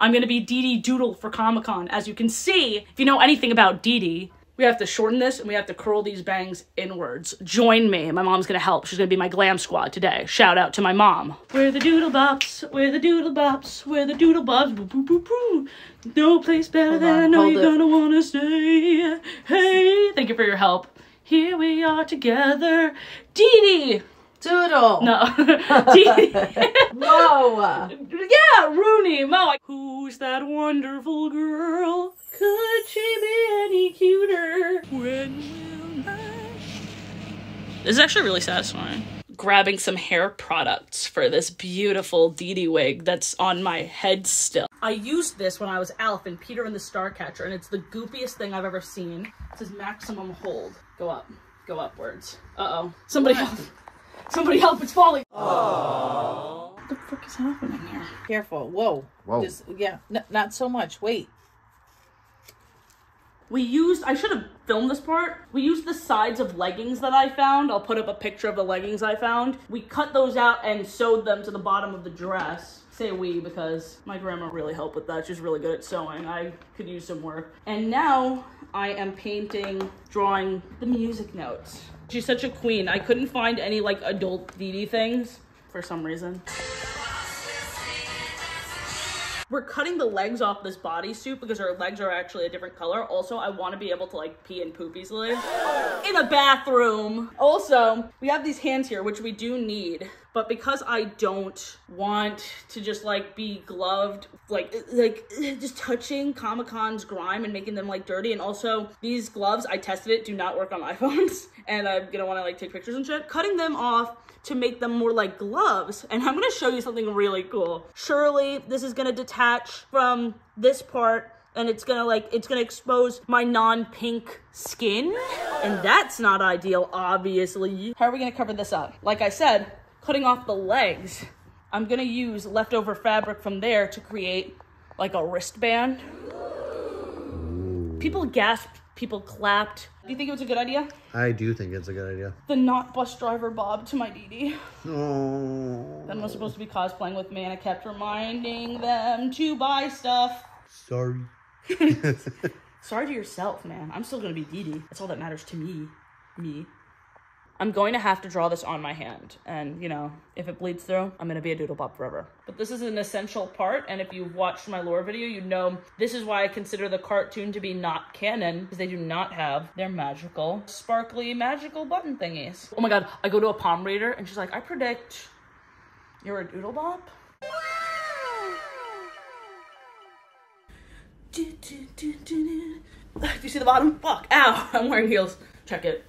I'm gonna be Dee Dee Doodle for Comic Con. As you can see, if you know anything about Dee Dee, we have to shorten this and we have to curl these bangs inwards. Join me. My mom's gonna help. She's gonna be my glam squad today. Shout out to my mom. We're the Doodlebops. We're the Doodlebops. We're the Doodlebops. Boo, boo, boo, boo. No place better Hold than I know you're it. gonna wanna stay. Hey, thank you for your help. Here we are together. Dee Dee. Doodle. No. Dee Dee. Whoa. Yeah, Rooney, Moe. Who's that wonderful girl? Could she be any cuter? When will I? This is actually really satisfying. Grabbing some hair products for this beautiful Dee Dee wig that's on my head still. I used this when I was Alf in Peter and the Starcatcher, and it's the goopiest thing I've ever seen. It says maximum hold. Go up. Go upwards. Uh-oh. Somebody help. Somebody help, it's falling. What the frick is happening here? Careful. Whoa. Whoa. Just, yeah. N- not so much. Wait. We used, I should have filmed this part. We used the sides of leggings that I found. I'll put up a picture of the leggings I found. We cut those out and sewed them to the bottom of the dress. Say we because my grandma really helped with that. She's really good at sewing. I could use some work. And now I am painting, drawing the music notes. She's such a queen. I couldn't find any like adult Dee things for some reason. We're cutting the legs off this bodysuit because her legs are actually a different color. Also, I want to be able to like pee and poop easily in a bathroom. Also, we have these hands here, which we do need. But because I don't want to just like be gloved, like like just touching Comic Con's grime and making them like dirty, and also these gloves, I tested it, do not work on iPhones, and I'm gonna want to like take pictures and shit. Cutting them off to make them more like gloves. And I'm gonna show you something really cool. Surely this is gonna detach from this part and it's gonna like, it's gonna expose my non-pink skin. And that's not ideal, obviously. How are we gonna cover this up? Like I said, cutting off the legs. I'm gonna use leftover fabric from there to create like a wristband. People gasped, people clapped. Do you think it was a good idea? I do think it's a good idea. The not bus driver Bob to my Dee Dee. Oh, was supposed to be cosplaying with me, and I kept reminding them to buy stuff. sorry. Sorry to yourself, man. I'm still gonna be Dee Dee. That's all that matters to me. Me. I'm going to have to draw this on my hand, and you know, if it bleeds through, I'm gonna be a Doodlebop forever. But this is an essential part, and if you've watched my lore video, you know this is why I consider the cartoon to be not canon, because they do not have their magical, sparkly, magical button thingies. Oh my god, I go to a palm reader, and she's like, I predict you're a Doodlebop? Do, do, do, do, do. Do you see the bottom? Fuck. Ow. I'm wearing heels. Check it.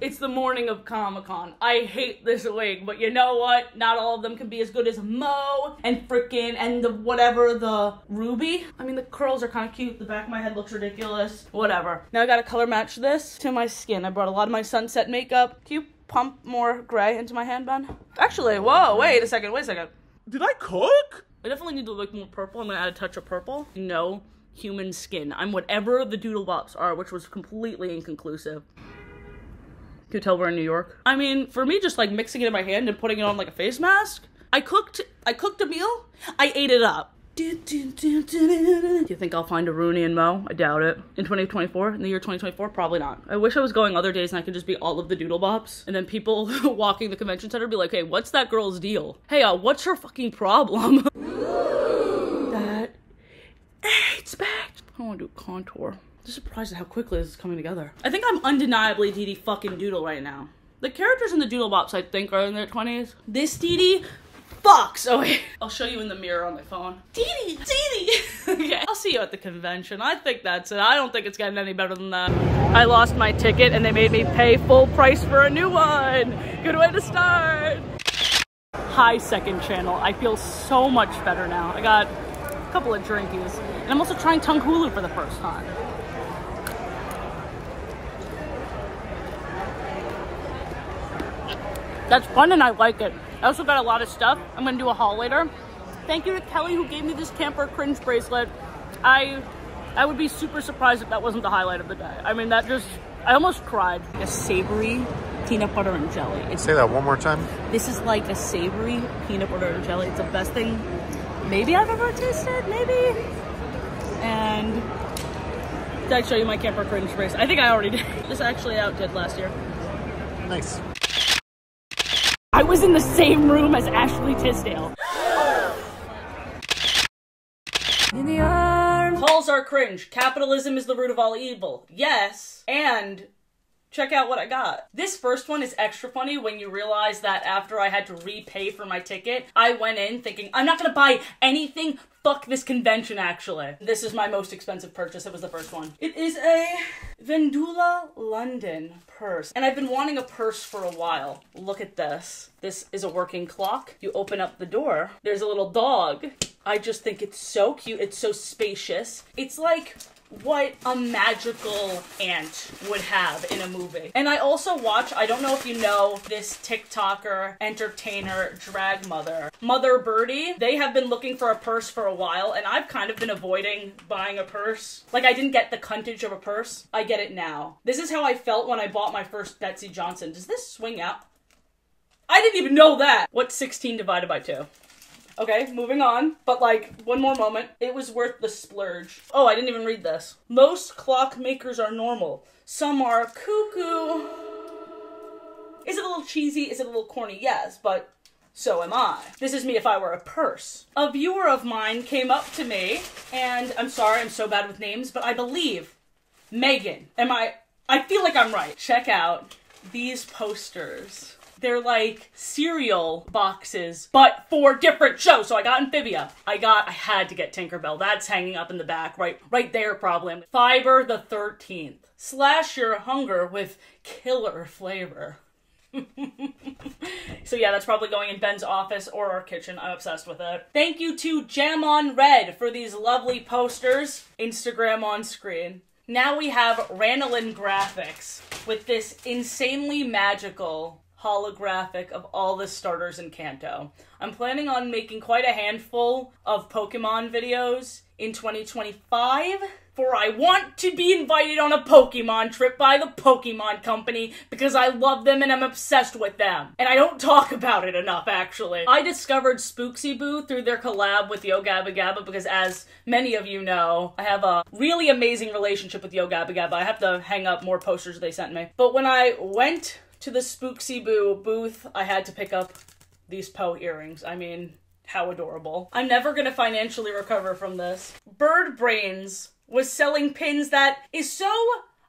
It's the morning of Comic Con. I hate this wig, but you know what? Not all of them can be as good as Moe and freaking and the whatever the Ruby. I mean, the curls are kind of cute. The back of my head looks ridiculous. Whatever. Now I gotta color match this to my skin. I brought a lot of my sunset makeup. Can you pump more gray into my handband? Actually, whoa, wait a second, wait a second. Did I cook? I definitely need to look more purple. I'm gonna add a touch of purple. No human skin. I'm whatever the Doodlebops are, which was completely inconclusive. Can you tell we're in New York? I mean, for me, just like mixing it in my hand and putting it on like a face mask. I cooked. I cooked a meal. I ate it up. Do you think I'll find a Rooney and Moe? I doubt it. In 2024, in the year 2024, probably not. I wish I was going other days and I could just be all of the Doodlebops. And then people walking the convention center be like, hey, what's that girl's deal? Hey, uh, what's her fucking problem? that it's back. I want to do contour. I'm just surprised at how quickly this is coming together. I think I'm undeniably Dee fucking Doodle right now. The characters in the Doodlebops, I think, are in their 20s. This Dee fucks. Oh, wait. I'll show you in the mirror on my phone. Dee Dee, okay, I'll see you at the convention. I think that's it. I don't think it's getting any better than that. I lost my ticket and they made me pay full price for a new one. Good way to start. Hi, second channel. I feel so much better now. I got a couple of drinkies. And I'm also trying Tanghulu for the first time. That's fun and I like it. I also got a lot of stuff. I'm gonna do a haul later. Thank you to Kelly who gave me this camper cringe bracelet. I I would be super surprised if that wasn't the highlight of the day. I mean that just I almost cried. A savory peanut butter and jelly. It's Say that one more time. this is like a savory peanut butter and jelly. It's the best thing maybe I've ever tasted, maybe. And did I show you my camper cringe bracelet? I think I already did. This actually outdid last year. Nice. I was in the same room as Ashley Tisdale. Calls are cringe. Capitalism is the root of all evil. Yes. And check out what I got. This first one is extra funny when you realize that after I had to repay for my ticket, I went in thinking, I'm not gonna buy anything. Fuck this convention, actually. This is my most expensive purchase. It was the first one. It is a Vendula London purse. And I've been wanting a purse for a while. Look at this. This is a working clock. You open up the door, there's a little dog. I just think it's so cute. It's so spacious. It's like what a magical ant would have in a movie. And I also watch, I don't know if you know this TikToker, entertainer, drag mother, Mother Birdie. They have been looking for a purse for a while, and I've kind of been avoiding buying a purse. Like, I didn't get the cuntage of a purse. I get it now. This is how I felt when I bought my first Betsey Johnson. Does this swing out? I didn't even know that. What's 16 divided by 2? Okay, moving on. But like, one more moment. It was worth the splurge. Oh, I didn't even read this. Most clock makers are normal. Some are cuckoo. Is it a little cheesy? Is it a little corny? Yes, but so am I. This is me if I were a purse. A viewer of mine came up to me, and I'm sorry, I'm so bad with names, but I believe Megan. Am I? I feel like I'm right. Check out these posters. They're like cereal boxes, but for different shows. So I got Amphibia. I got, I had to get Tinkerbell. That's hanging up in the back, right, right there, probably. Fiber the 13th. Slash your hunger with killer flavor. so yeah, that's probably going in Ben's office or our kitchen. I'm obsessed with it. Thank you to Jamon Red for these lovely posters. Instagram on screen. Now we have Ranelynn Graphics with this insanely magical holographic of all the starters in Kanto. I'm planning on making quite a handful of Pokemon videos in 2025. For I want to be invited on a Pokemon trip by the Pokemon Company because I love them and I'm obsessed with them. And I don't talk about it enough, actually. I discovered Spooksie Boo through their collab with Yo Gabba Gabba because, as many of you know, I have a really amazing relationship with Yo Gabba Gabba. I have to hang up more posters they sent me. But when I went to the Spooksie Boo booth, I had to pick up these Po earrings. I mean, how adorable. I'm never gonna financially recover from this. Bird Brains was selling pins that is so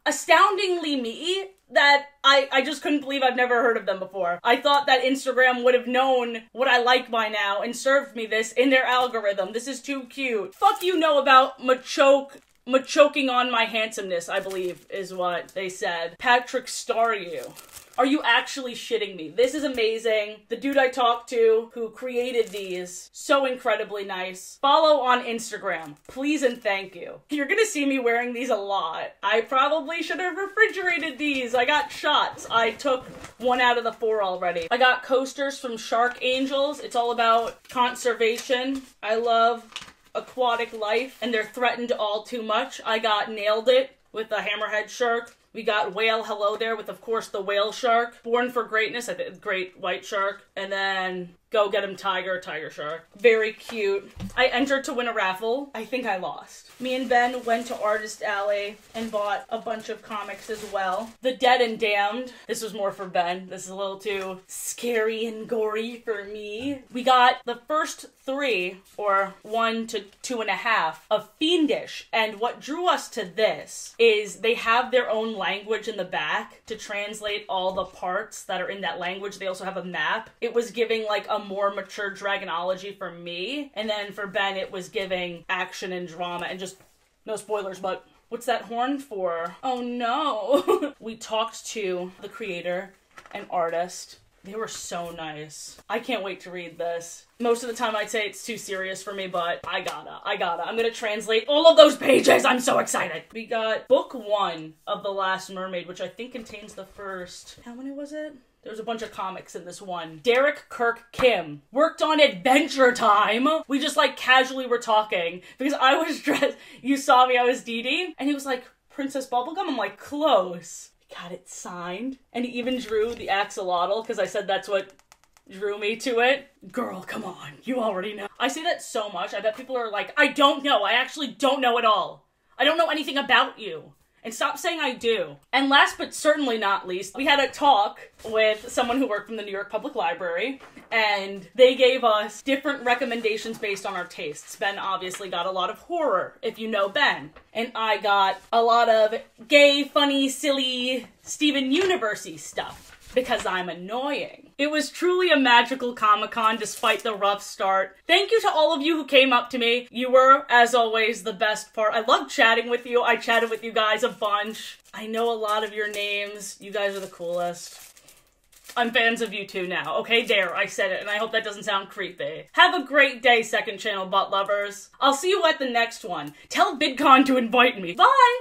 astoundingly me that I, I just couldn't believe I've never heard of them before. I thought that Instagram would have known what I like by now and served me this in their algorithm. This is too cute. Fuck you know about Machoke Machoking on my handsomeness, I believe, is what they said. Patrick Star you. Are you actually shitting me? This is amazing. The dude I talked to who created these, so incredibly nice. Follow on Instagram, please and thank you. You're gonna see me wearing these a lot. I probably should have refrigerated these. I got shots. I took one out of the four already. I got coasters from Shark Angels. It's all about conservation. I love aquatic life and they're threatened all too much. I got nailed it with the hammerhead shark. We got whale hello there with of course the whale shark. Born for greatness, I think great white shark. And then go get him tiger, tiger shark. Very cute. I entered to win a raffle. I think I lost. Me and Ben went to Artist Alley and bought a bunch of comics as well. The Dead and Damned. This was more for Ben. This is a little too scary and gory for me. We got the first three, or one to two and a half, of Fiendish. And what drew us to this is they have their own language in the back to translate all the parts that are in that language. They also have a map. It was giving like a more mature dragonology for me. And then for Ben, it was giving action and drama and just no spoilers, but what's that horn for? Oh no. we talked to the creator and artist. They were so nice. I can't wait to read this. Most of the time I'd say it's too serious for me, but I gotta, I gotta. I'm gonna translate all of those pages. I'm so excited. We got book one of The Last Mermaid, which I think contains the first, how many was it? There was a bunch of comics in this one. Derek Kirk Kim worked on Adventure Time. We just like casually were talking because I was dressed. You saw me, I was Dee Dee, and he was like, Princess Bubblegum? I'm like, close. Got it signed. And he even drew the axolotl because I said that's what drew me to it. Girl, come on. You already know. I say that so much. I bet people are like, I don't know. I actually don't know at all. I don't know anything about you. And stop saying I do. And last but certainly not least, we had a talk with someone who worked from the New York Public Library, and they gave us different recommendations based on our tastes. Ben obviously got a lot of horror, if you know Ben. And I got a lot of gay, funny, silly, Steven Universey stuff because I'm annoying. It was truly a magical Comic Con despite the rough start. Thank you to all of you who came up to me. You were, as always, the best part. I love chatting with you. I chatted with you guys a bunch. I know a lot of your names. You guys are the coolest. I'm fans of you too now. Okay, there, I said it, and I hope that doesn't sound creepy. Have a great day, second channel butt lovers. I'll see you at the next one. Tell VidCon to invite me. Bye!